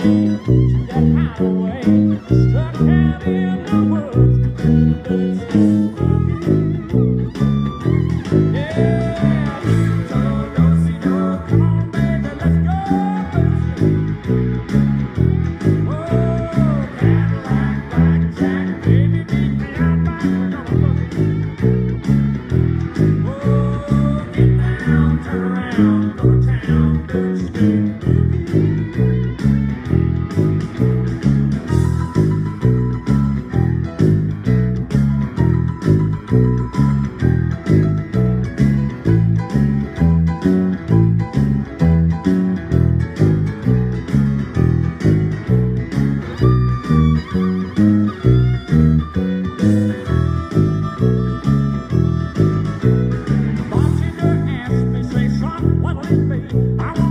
highway stuck out in the woods. around, go down, stay. I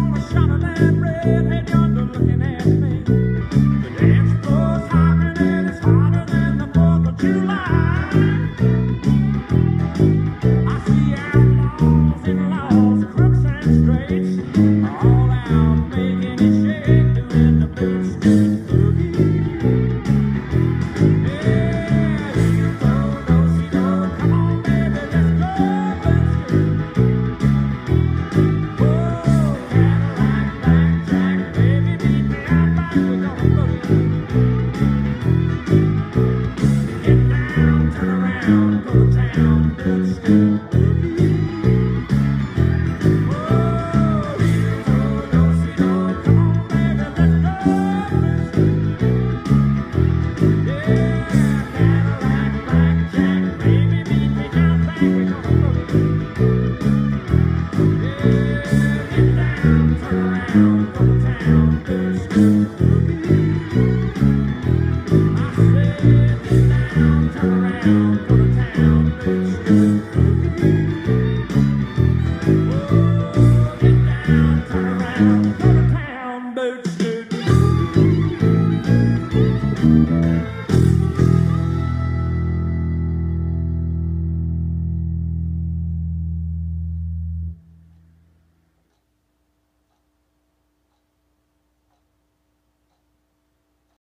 thank you